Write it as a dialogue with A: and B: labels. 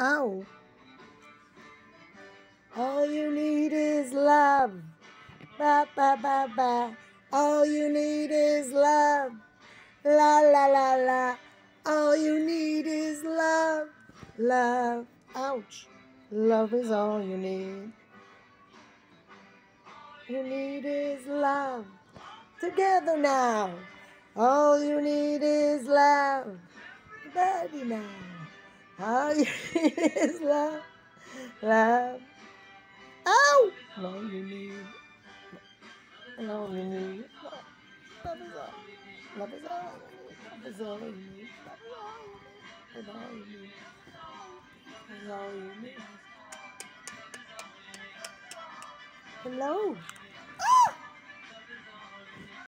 A: Ow. All you need is love. Ba ba ba ba. All you need is love. La la la la. All you need is love. Love. Ouch. Love is all you need. You need is love. Together now. All you need is love. Buddy now. All you need is love. Love. Oh! All you need. All you need. Love is all. Love is all. Love is all you need. Love is all you need. Love is all you need. Hello.